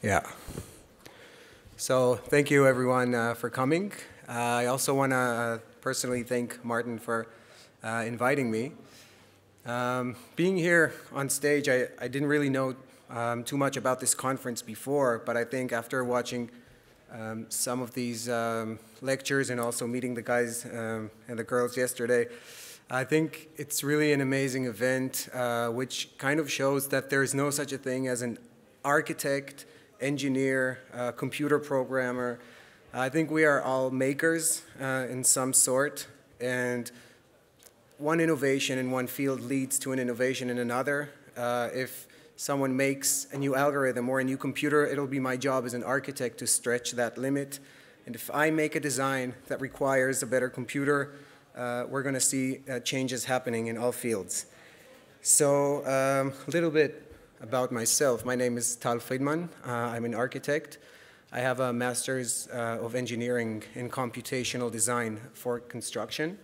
Yeah. So thank you everyone uh, for coming. Uh, I also want to uh, personally thank Martin for uh, inviting me. Um, being here on stage, I, I didn't really know um, too much about this conference before, but I think after watching um, some of these um, lectures and also meeting the guys um, and the girls yesterday, I think it's really an amazing event, uh, which kind of shows that there is no such a thing as an architect, engineer, uh, computer programmer. I think we are all makers uh, in some sort, and one innovation in one field leads to an innovation in another. Uh, if someone makes a new algorithm or a new computer, it'll be my job as an architect to stretch that limit. And if I make a design that requires a better computer, uh, we're going to see uh, changes happening in all fields. So um, a little bit about myself. My name is Tal Friedman. Uh, I'm an architect. I have a master's uh, of engineering in computational design for construction.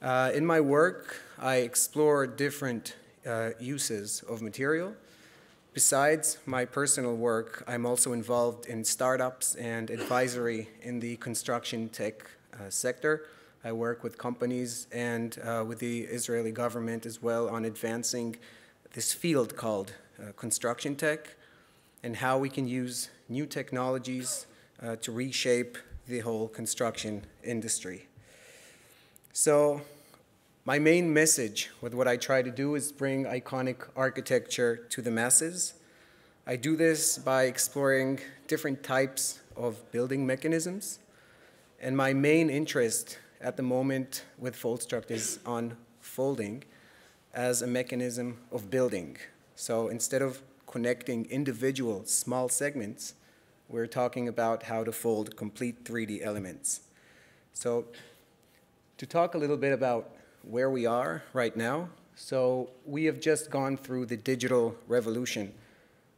Uh, in my work, I explore different uh, uses of material. Besides my personal work, I'm also involved in startups and advisory in the construction tech uh, sector. I work with companies and uh, with the Israeli government as well on advancing this field called construction tech and how we can use new technologies uh, to reshape the whole construction industry. So my main message with what I try to do is bring iconic architecture to the masses. I do this by exploring different types of building mechanisms. And my main interest at the moment with Foldstruct is on folding as a mechanism of building. So instead of connecting individual small segments, we're talking about how to fold complete 3D elements. So to talk a little bit about where we are right now. So we have just gone through the digital revolution,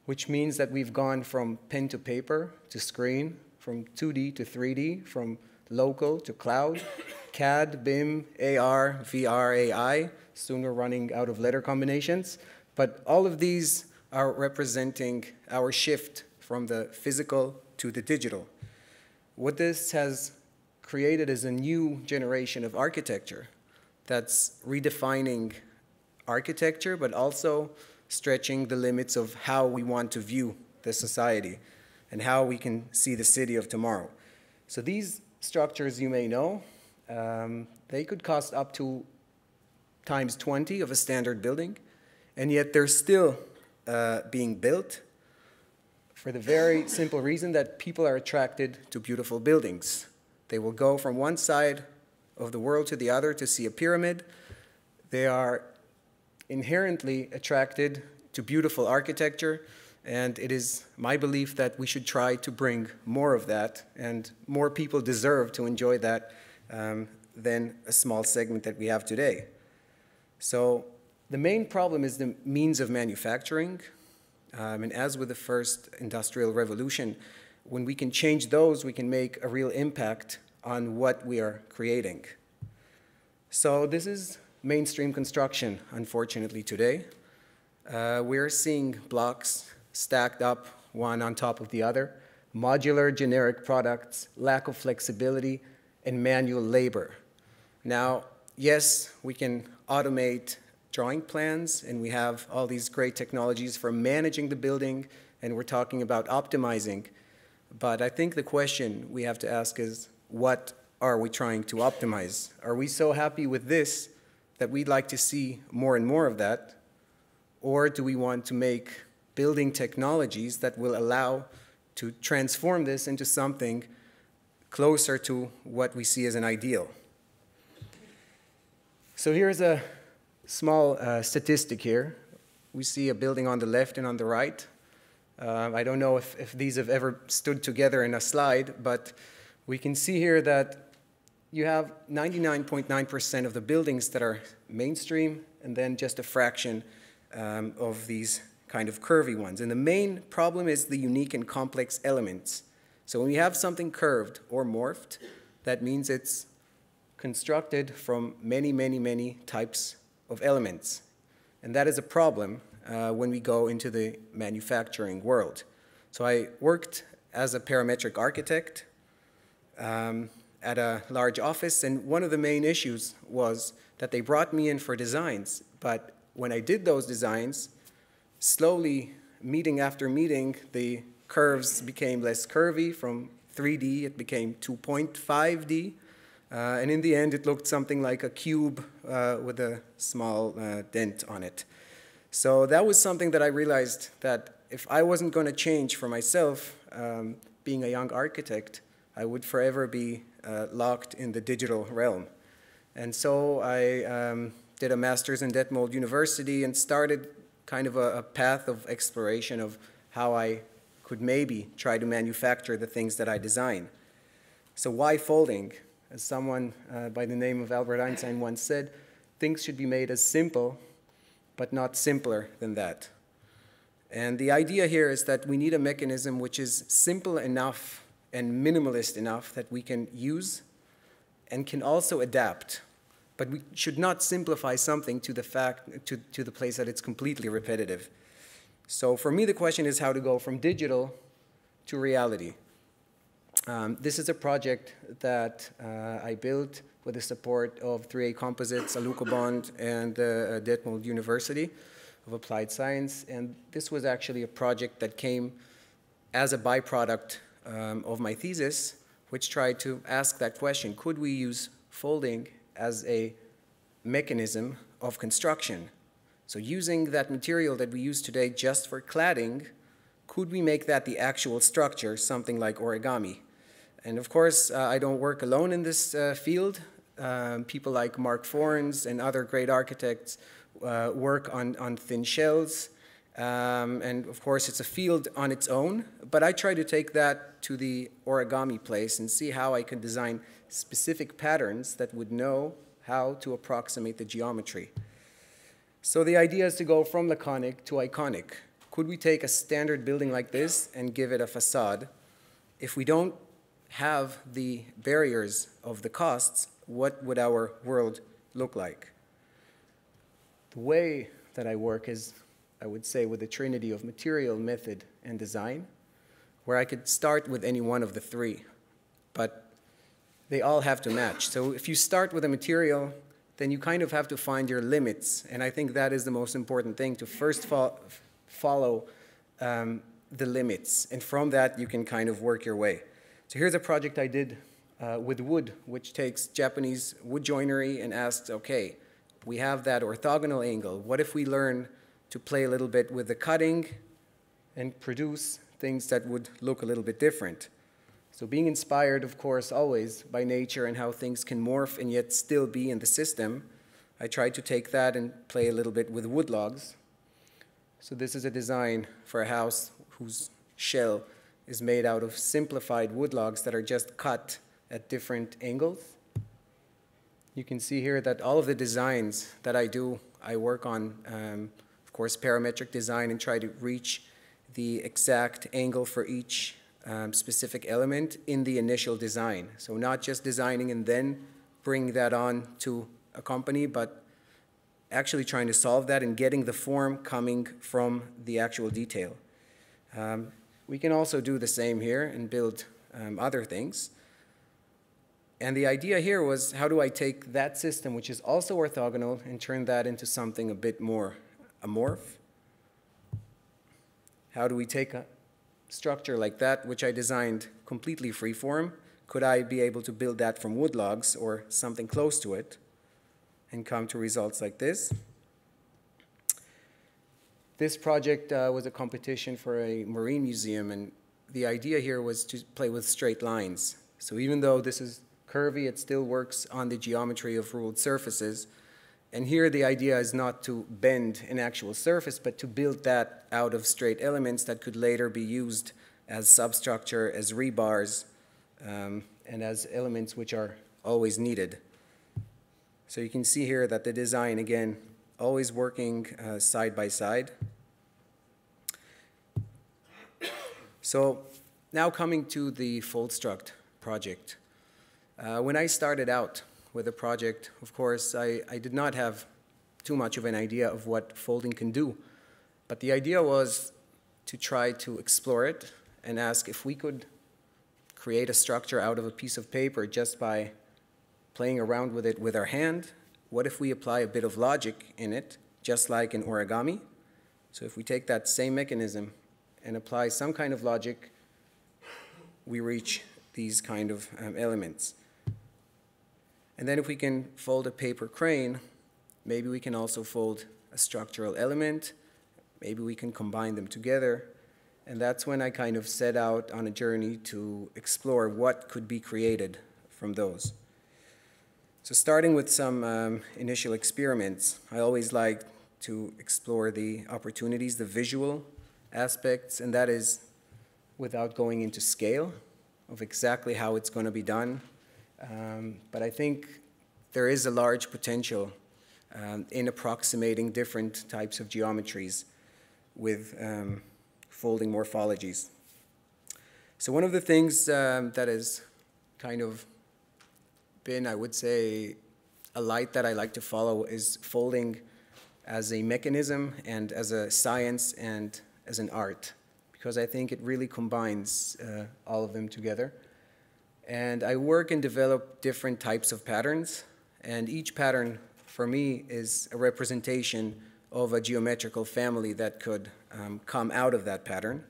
which means that we've gone from pen to paper to screen, from 2D to 3D, from local to cloud, CAD, BIM, AR, VR, AI. Soon we're running out of letter combinations. But all of these are representing our shift from the physical to the digital. What this has created is a new generation of architecture that's redefining architecture, but also stretching the limits of how we want to view the society and how we can see the city of tomorrow. So these structures you may know, um, they could cost up to times 20 of a standard building, and yet they're still uh, being built for the very simple reason that people are attracted to beautiful buildings. They will go from one side of the world to the other to see a pyramid. They are inherently attracted to beautiful architecture, and it is my belief that we should try to bring more of that, and more people deserve to enjoy that um, than a small segment that we have today. So the main problem is the means of manufacturing, um, and as with the first industrial revolution, when we can change those, we can make a real impact on what we are creating. So this is mainstream construction, unfortunately, today. Uh, we're seeing blocks stacked up one on top of the other, modular generic products, lack of flexibility, and manual labor. Now, yes, we can automate drawing plans, and we have all these great technologies for managing the building, and we're talking about optimizing. But I think the question we have to ask is, what are we trying to optimize? Are we so happy with this that we'd like to see more and more of that? Or do we want to make building technologies that will allow to transform this into something closer to what we see as an ideal? So here's a small uh, statistic here. We see a building on the left and on the right. Uh, I don't know if, if these have ever stood together in a slide, but we can see here that you have 99.9% of the buildings that are mainstream and then just a fraction um, of these kind of curvy ones. And the main problem is the unique and complex elements. So when we have something curved or morphed, that means it's constructed from many, many, many types of elements. And that is a problem uh, when we go into the manufacturing world. So I worked as a parametric architect um, at a large office, and one of the main issues was that they brought me in for designs, but when I did those designs, slowly, meeting after meeting, the curves became less curvy. From 3D, it became 2.5D. Uh, and in the end, it looked something like a cube uh, with a small uh, dent on it. So that was something that I realized that if I wasn't going to change for myself, um, being a young architect, I would forever be uh, locked in the digital realm. And so I um, did a master's in Detmold University and started kind of a, a path of exploration of how I could maybe try to manufacture the things that I design. So why folding? As someone uh, by the name of Albert Einstein once said, things should be made as simple, but not simpler than that. And the idea here is that we need a mechanism which is simple enough and minimalist enough that we can use and can also adapt. But we should not simplify something to the fact to, to the place that it's completely repetitive. So for me, the question is how to go from digital to reality. Um, this is a project that uh, I built with the support of 3A Composites, Alucobond, and uh, Detmold University of Applied Science. And this was actually a project that came as a byproduct um, of my thesis, which tried to ask that question, could we use folding as a mechanism of construction? So using that material that we use today just for cladding, could we make that the actual structure, something like origami? And of course, uh, I don't work alone in this uh, field. Um, people like Marc Fornes and other great architects uh, work on, on thin shells. Um, and of course, it's a field on its own, but I try to take that to the origami place and see how I can design specific patterns that would know how to approximate the geometry. So the idea is to go from laconic to iconic. Could we take a standard building like this and give it a facade? If we don't have the barriers of the costs, what would our world look like? The way that I work is, I would say, with a trinity of material, method, and design, where I could start with any one of the three, but they all have to match. So if you start with a material, then you kind of have to find your limits, and I think that is the most important thing, to first fo follow um, the limits, and from that you can kind of work your way. So here's a project I did uh, with wood, which takes Japanese wood joinery and asks, okay, we have that orthogonal angle. What if we learn to play a little bit with the cutting and produce things that would look a little bit different? So being inspired, of course, always by nature and how things can morph and yet still be in the system, I tried to take that and play a little bit with wood logs. So this is a design for a house whose shell is made out of simplified wood logs that are just cut at different angles. You can see here that all of the designs that I do, I work on, um, of course, parametric design and try to reach the exact angle for each um, specific element in the initial design. So not just designing and then bringing that on to a company, but actually trying to solve that and getting the form coming from the actual detail. Um, we can also do the same here and build um, other things. And the idea here was how do I take that system, which is also orthogonal, and turn that into something a bit more amorph? How do we take a structure like that, which I designed completely freeform? Could I be able to build that from wood logs or something close to it and come to results like this? This project uh, was a competition for a marine museum, and the idea here was to play with straight lines. So even though this is curvy, it still works on the geometry of ruled surfaces. And here the idea is not to bend an actual surface, but to build that out of straight elements that could later be used as substructure, as rebars, um, and as elements which are always needed. So you can see here that the design, again, always working uh, side by side. So now coming to the FoldStruct project. Uh, when I started out with the project, of course, I, I did not have too much of an idea of what folding can do. But the idea was to try to explore it and ask if we could create a structure out of a piece of paper just by playing around with it with our hand. What if we apply a bit of logic in it, just like in origami? So if we take that same mechanism and apply some kind of logic, we reach these kind of um, elements. And then if we can fold a paper crane, maybe we can also fold a structural element, maybe we can combine them together, and that's when I kind of set out on a journey to explore what could be created from those. So starting with some um, initial experiments, I always like to explore the opportunities, the visual aspects, and that is without going into scale of exactly how it's going to be done. Um, but I think there is a large potential um, in approximating different types of geometries with um, folding morphologies. So one of the things um, that kind of been, I would say, a light that I like to follow is folding as a mechanism and as a science and as an art because I think it really combines uh, all of them together. And I work and develop different types of patterns, and each pattern for me is a representation of a geometrical family that could um, come out of that pattern.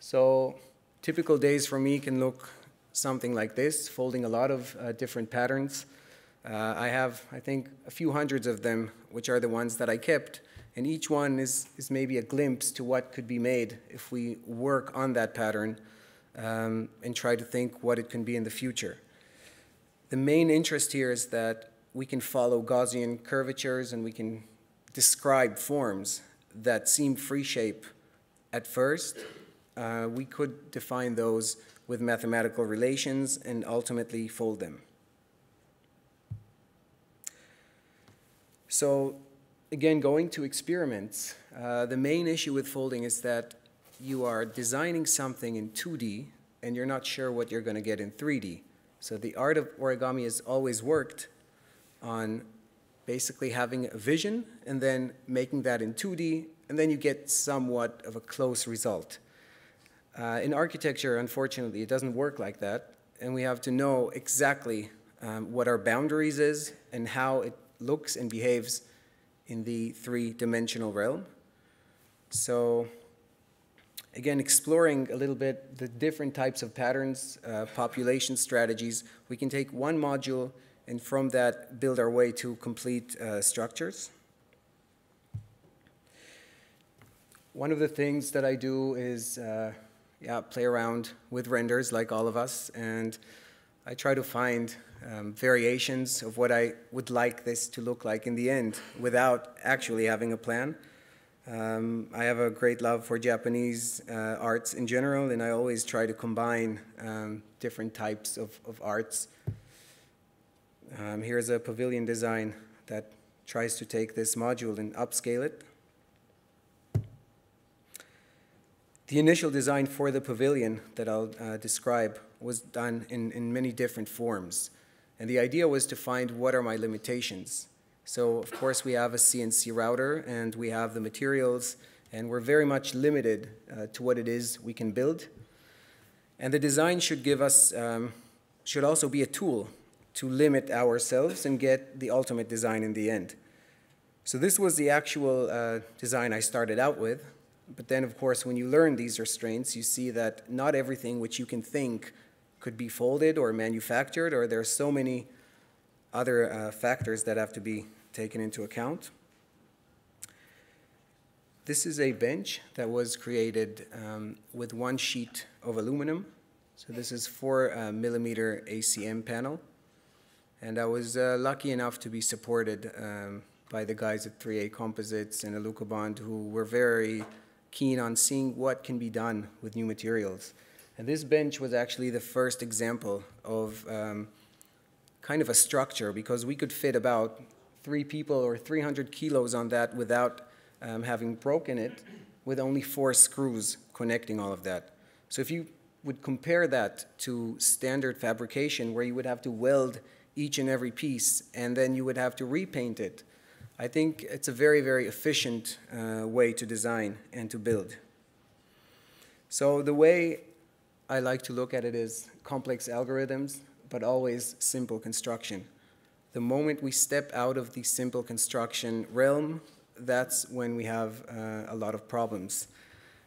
So typical days for me can look something like this, folding a lot of uh, different patterns. Uh, I have, I think, a few hundreds of them, which are the ones that I kept, and each one is, is maybe a glimpse to what could be made if we work on that pattern um, and try to think what it can be in the future. The main interest here is that we can follow Gaussian curvatures and we can describe forms that seem free shape at first. Uh, we could define those with mathematical relations and ultimately fold them. So again, going to experiments, uh, the main issue with folding is that you are designing something in 2D and you're not sure what you're going to get in 3D. So the art of origami has always worked on basically having a vision and then making that in 2D, and then you get somewhat of a close result. Uh, in architecture, unfortunately, it doesn't work like that, and we have to know exactly um, what our boundaries is and how it looks and behaves in the three-dimensional realm. So again, exploring a little bit the different types of patterns, uh, population strategies, we can take one module and from that build our way to complete uh, structures. One of the things that I do is uh, yeah, play around with renders like all of us and I try to find um, variations of what I would like this to look like in the end without actually having a plan. Um, I have a great love for Japanese uh, arts in general, and I always try to combine um, different types of, of arts. Um, here's a pavilion design that tries to take this module and upscale it. The initial design for the pavilion that I'll uh, describe was done in, in many different forms. And the idea was to find what are my limitations. So of course we have a CNC router and we have the materials and we're very much limited uh, to what it is we can build. And the design should give us, um, should also be a tool to limit ourselves and get the ultimate design in the end. So this was the actual uh, design I started out with. But then, of course, when you learn these restraints, you see that not everything which you can think could be folded or manufactured, or there are so many other uh, factors that have to be taken into account. This is a bench that was created um, with one sheet of aluminum. So this is four uh, millimeter ACM panel. And I was uh, lucky enough to be supported um, by the guys at 3A Composites and Alucobond who were very keen on seeing what can be done with new materials. And this bench was actually the first example of um, kind of a structure because we could fit about three people or 300 kilos on that without um, having broken it with only four screws connecting all of that. So if you would compare that to standard fabrication where you would have to weld each and every piece and then you would have to repaint it, I think it's a very, very efficient uh, way to design and to build. So the way I like to look at it is complex algorithms, but always simple construction. The moment we step out of the simple construction realm, that's when we have uh, a lot of problems.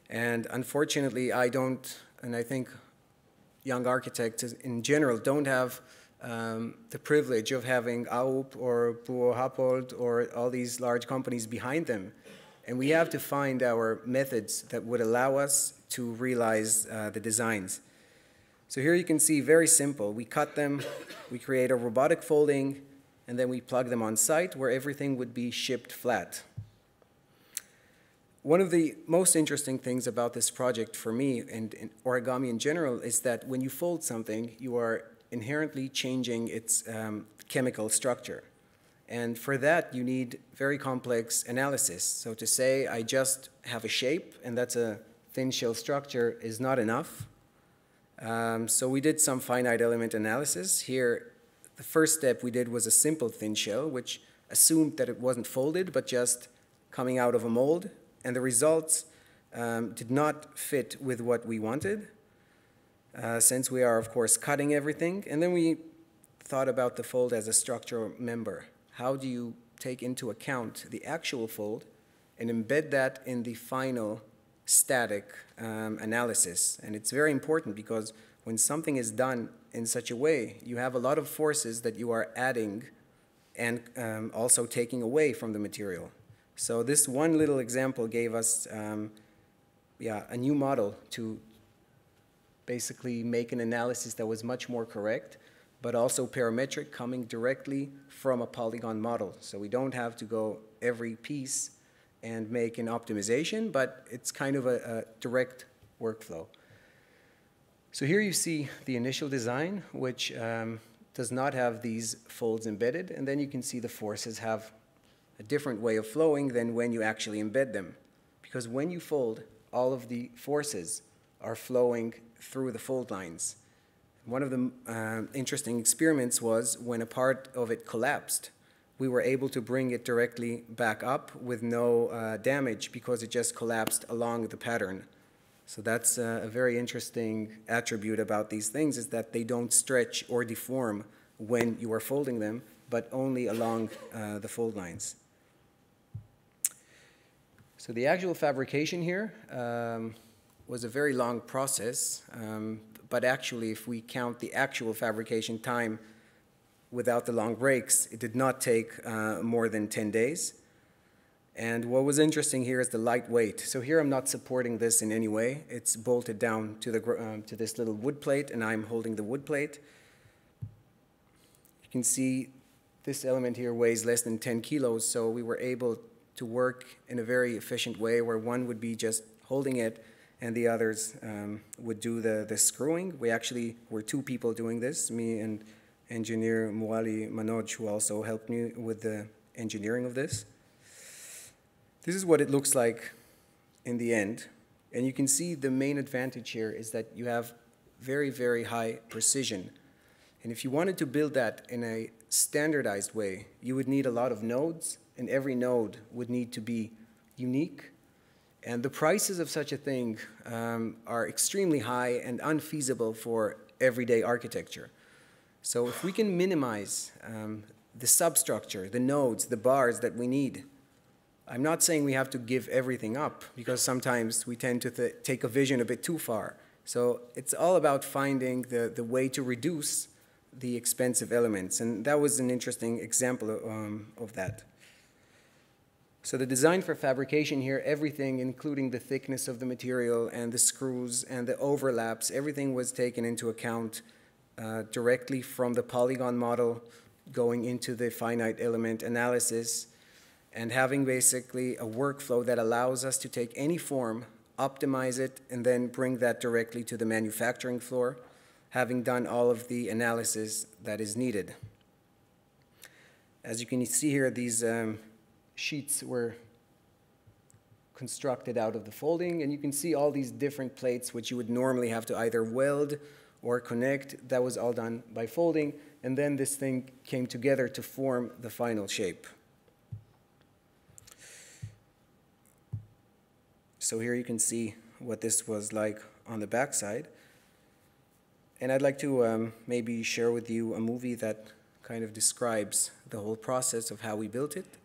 And unfortunately, I don't, and I think young architects in general don't have um, the privilege of having Arup or Happold or all these large companies behind them. And we have to find our methods that would allow us to realize uh, the designs. So here you can see very simple. We cut them, we create a robotic folding, and then we plug them on site where everything would be shipped flat. One of the most interesting things about this project for me and, and origami in general is that when you fold something, you are inherently changing its um, chemical structure. And for that, you need very complex analysis. So to say I just have a shape and that's a thin shell structure is not enough. Um, so we did some finite element analysis. Here, the first step we did was a simple thin shell, which assumed that it wasn't folded, but just coming out of a mold. And the results um, did not fit with what we wanted uh, since we are, of course, cutting everything. And then we thought about the fold as a structural member. How do you take into account the actual fold and embed that in the final static um, analysis? And it's very important because when something is done in such a way, you have a lot of forces that you are adding and um, also taking away from the material. So this one little example gave us um, yeah, a new model to, basically make an analysis that was much more correct, but also parametric coming directly from a polygon model. So we don't have to go every piece and make an optimization, but it's kind of a, a direct workflow. So here you see the initial design, which um, does not have these folds embedded, and then you can see the forces have a different way of flowing than when you actually embed them. Because when you fold, all of the forces are flowing through the fold lines. One of the uh, interesting experiments was when a part of it collapsed, we were able to bring it directly back up with no uh, damage because it just collapsed along the pattern. So that's uh, a very interesting attribute about these things is that they don't stretch or deform when you are folding them, but only along uh, the fold lines. So the actual fabrication here, um, was a very long process, um, but actually if we count the actual fabrication time without the long breaks, it did not take uh, more than 10 days. And what was interesting here is the lightweight. So here I'm not supporting this in any way. It's bolted down to, the, um, to this little wood plate, and I'm holding the wood plate. You can see this element here weighs less than 10 kilos, so we were able to work in a very efficient way where one would be just holding it and the others um, would do the, the screwing. We actually were two people doing this, me and engineer Muali Manoj, who also helped me with the engineering of this. This is what it looks like in the end. And you can see the main advantage here is that you have very, very high precision. And if you wanted to build that in a standardized way, you would need a lot of nodes, and every node would need to be unique and the prices of such a thing um, are extremely high and unfeasible for everyday architecture. So if we can minimize um, the substructure, the nodes, the bars that we need, I'm not saying we have to give everything up because sometimes we tend to take a vision a bit too far. So it's all about finding the, the way to reduce the expensive elements. And that was an interesting example um, of that. So the design for fabrication here, everything, including the thickness of the material and the screws and the overlaps, everything was taken into account uh, directly from the polygon model going into the finite element analysis and having basically a workflow that allows us to take any form, optimize it, and then bring that directly to the manufacturing floor, having done all of the analysis that is needed. As you can see here, these um, sheets were constructed out of the folding, and you can see all these different plates which you would normally have to either weld or connect. That was all done by folding, and then this thing came together to form the final shape. So here you can see what this was like on the backside. And I'd like to um, maybe share with you a movie that kind of describes the whole process of how we built it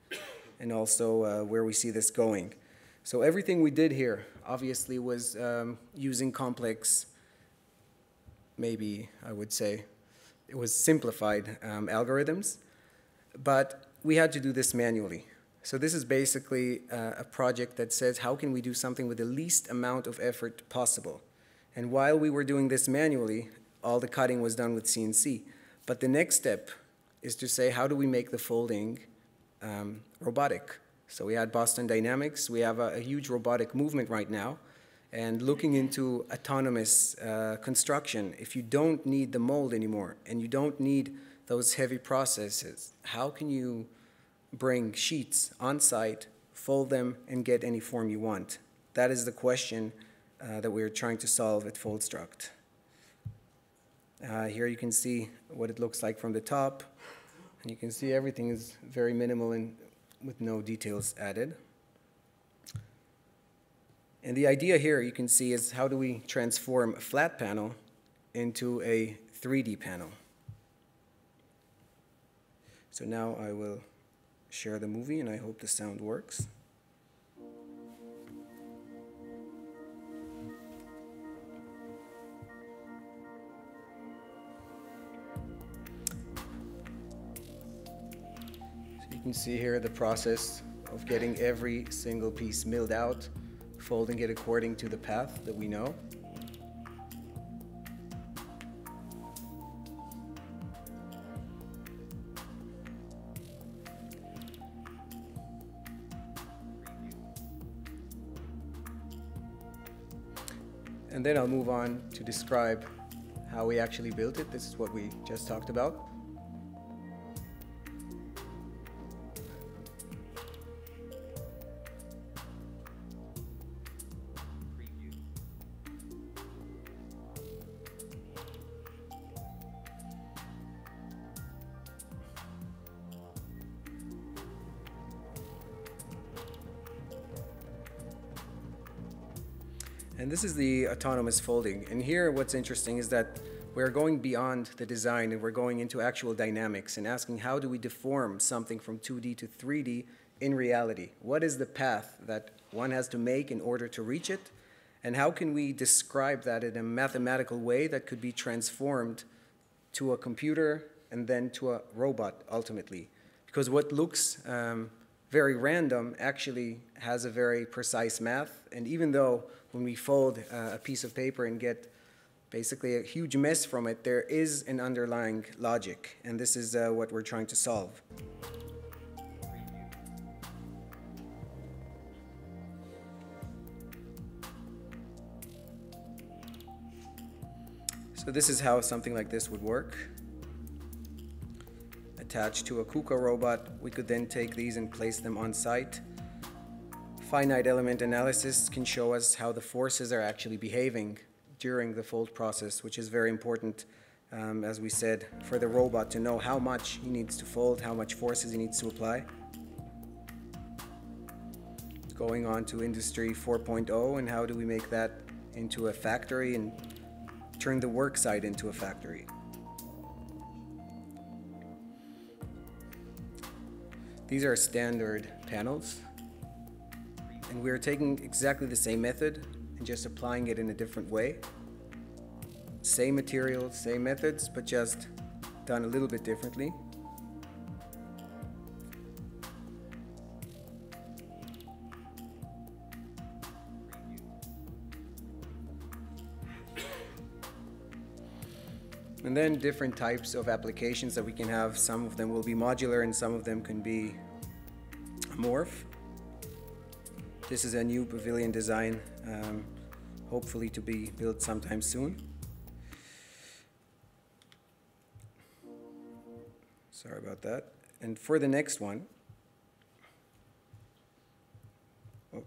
and also uh, where we see this going. So everything we did here obviously was um, using complex, maybe I would say, it was simplified um, algorithms, but we had to do this manually. So this is basically uh, a project that says how can we do something with the least amount of effort possible. And while we were doing this manually, all the cutting was done with CNC. But the next step is to say how do we make the folding um, robotic. So we had Boston Dynamics. We have a, a, huge robotic movement right now. And looking into autonomous uh, construction, if you don't need the mold anymore and you don't need those heavy processes, how can you bring sheets on site, fold them, and get any form you want? That is the question uh, that we're trying to solve at FoldStruct. Uh, here you can see what it looks like from the top. And you can see everything is very minimal and with no details added. And the idea here you can see is how do we transform a flat panel into a 3D panel. So now I will share the movie and I hope the sound works. Can see here the process of getting every single piece milled out, folding it according to the path that we know. And then I'll move on to describe how we actually built it. This is what we just talked about. And this is the autonomous folding. And here what's interesting is that we're going beyond the design and we're going into actual dynamics and asking how do we deform something from 2D to 3D in reality? What is the path that one has to make in order to reach it? And how can we describe that in a mathematical way that could be transformed to a computer and then to a robot ultimately? Because what looks um, very random actually has a very precise math. And even though when we fold uh, a piece of paper and get basically a huge mess from it, there is an underlying logic. And this is uh, what we're trying to solve. So this is how something like this would work attached to a KUKA robot. We could then take these and place them on site. Finite element analysis can show us how the forces are actually behaving during the fold process, which is very important, um, as we said, for the robot to know how much he needs to fold, how much forces he needs to apply. Going on to Industry 4.0 and how do we make that into a factory and turn the work site into a factory. These are standard panels. And we're taking exactly the same method and just applying it in a different way. Same materials, same methods, but just done a little bit differently. And then different types of applications that we can have. Some of them will be modular and some of them can be morph. This is a new pavilion design, um, hopefully to be built sometime soon. Sorry about that. And for the next one, oh.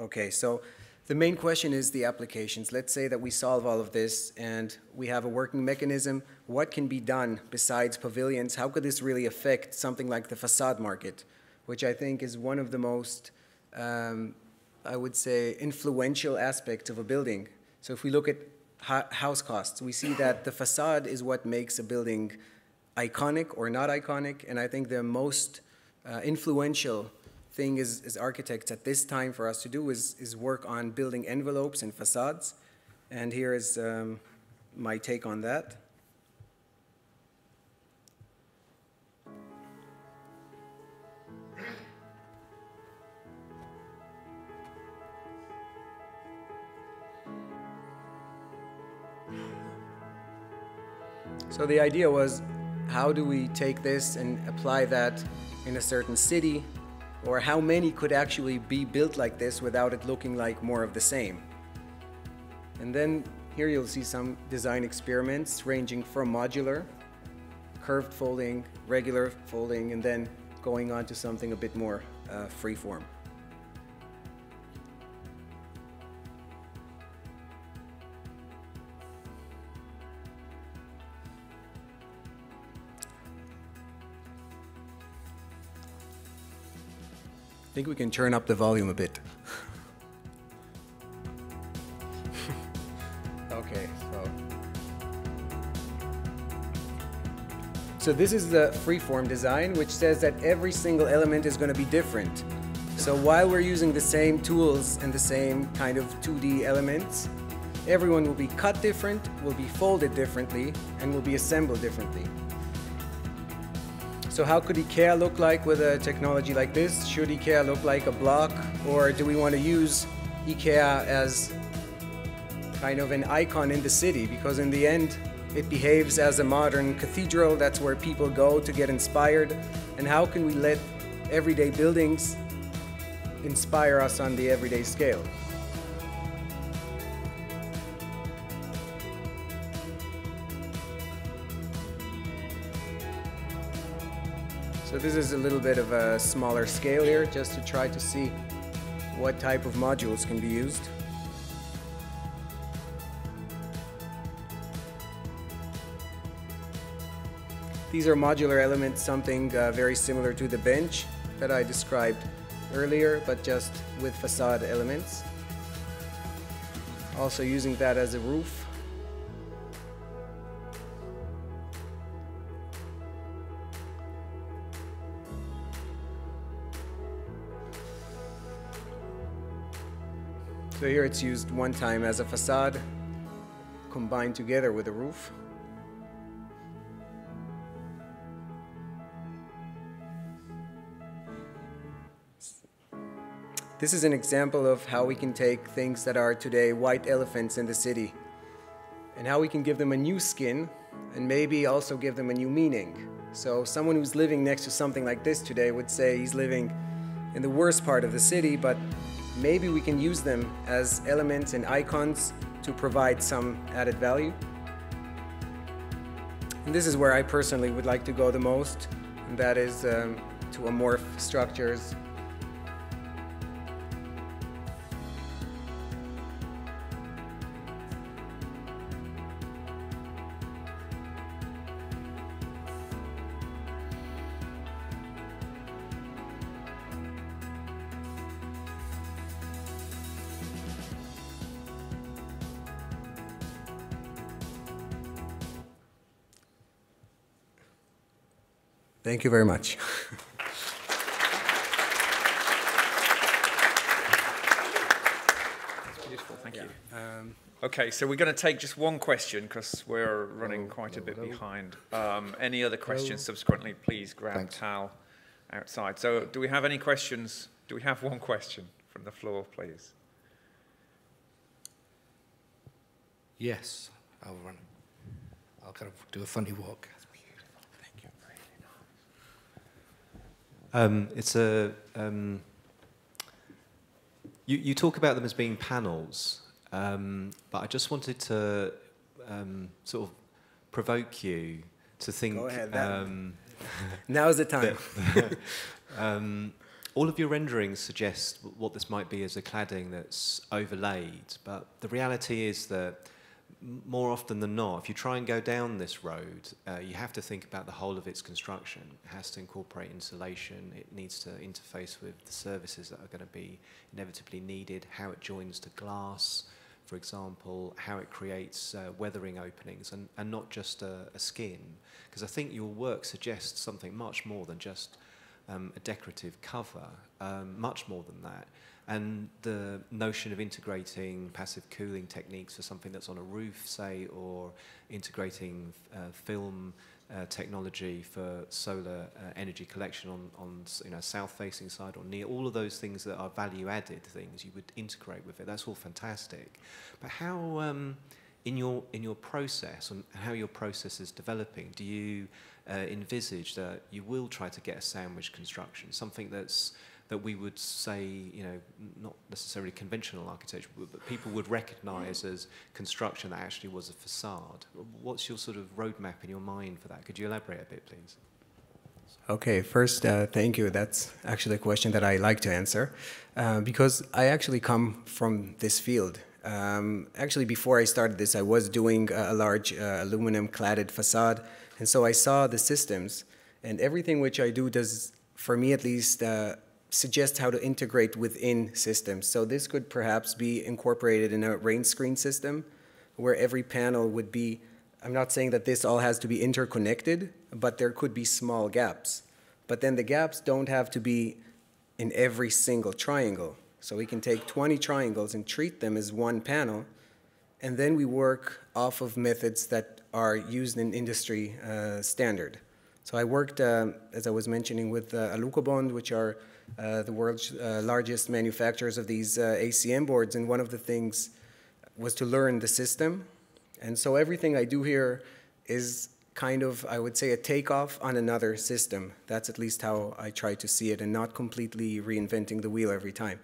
okay, so the main question is the applications. Let's say that we solve all of this and we have a working mechanism. What can be done besides pavilions? How could this really affect something like the facade market, which I think is one of the most um, I would say, influential aspects of a building. So if we look at house costs, we see that the facade is what makes a building iconic or not iconic, and I think the most uh, influential thing as, as architects at this time for us to do is, is work on building envelopes and facades. And here is um, my take on that. So the idea was, how do we take this and apply that in a certain city, or how many could actually be built like this without it looking like more of the same? And then here you'll see some design experiments ranging from modular, curved folding, regular folding, and then going on to something a bit more uh, freeform. Think we can turn up the volume a bit. okay, so. So this is the freeform design, which says that every single element is going to be different. So while we're using the same tools and the same kind of 2D elements, everyone will be cut different, will be folded differently, and will be assembled differently. So how could IKEA look like with a technology like this? Should IKEA look like a block or do we want to use IKEA as kind of an icon in the city because in the end it behaves as a modern cathedral. That's where people go to get inspired. And how can we let everyday buildings inspire us on the everyday scale? So this is a little bit of a smaller scale here just to try to see what type of modules can be used. These are modular elements, something uh, very similar to the bench that I described earlier, but just with facade elements. Also using that as a roof. So here it's used one time as a facade, combined together with a roof. This is an example of how we can take things that are today white elephants in the city and how we can give them a new skin and maybe also give them a new meaning. So someone who's living next to something like this today would say he's living in the worst part of the city, but maybe we can use them as elements and icons to provide some added value. And this is where I personally would like to go the most, and that is um, to amorph structures Thank you very much. That's beautiful, thank you. Um, okay, so we're going to take just one question because we're running hello, quite a bit hello. behind. Um, any other questions hello. subsequently, please grab Thanks. Tal outside. So do we have any questions? Do we have one question from the floor, please? Yes, I'll run. I'll kind of do a funny walk. Um, it's a. Um, you, you talk about them as being panels, um, but I just wanted to um, sort of provoke you to think. Go ahead. Um, Now's the time. That, um, all of your renderings suggest what this might be as a cladding that's overlaid, but the reality is that more often than not, if you try and go down this road, uh, you have to think about the whole of its construction. It has to incorporate insulation. It needs to interface with the services that are going to be inevitably needed, how it joins to glass, for example, how it creates uh, weathering openings, and, and not just a, a skin. Because I think your work suggests something much more than just um, a decorative cover, um, much more than that. And the notion of integrating passive cooling techniques for something that's on a roof, say, or integrating uh, film uh, technology for solar uh, energy collection on, on you know, south-facing side or near, all of those things that are value-added things you would integrate with it. That's all fantastic. But how, um, in your in your process and how your process is developing, do you uh, envisage that you will try to get a sandwich construction, something that's that we would say, you know, not necessarily conventional architecture, but people would recognize as construction that actually was a facade. What's your sort of roadmap in your mind for that? Could you elaborate a bit, please? Okay, first, uh, thank you. That's actually a question that I like to answer uh, because I actually come from this field. Um, actually, before I started this, I was doing a, large uh, aluminum cladded facade, and so I saw the systems, and everything which I do does, for me at least, uh, suggest how to integrate within systems. So this could perhaps be incorporated in a rain screen system where every panel would be, I'm not saying that this all has to be interconnected, but there could be small gaps. But then the gaps don't have to be in every single triangle. So we can take 20 triangles and treat them as one panel, and then we work off of methods that are used in industry uh, standard. So I worked, uh, as I was mentioning, with uh, Alucobond, which are uh, the world's uh, largest manufacturers of these uh, ACM boards, and one of the things was to learn the system. And so everything I do here is kind of, I would say, a takeoff on another system. That's at least how I try to see it, and not completely reinventing the wheel every time.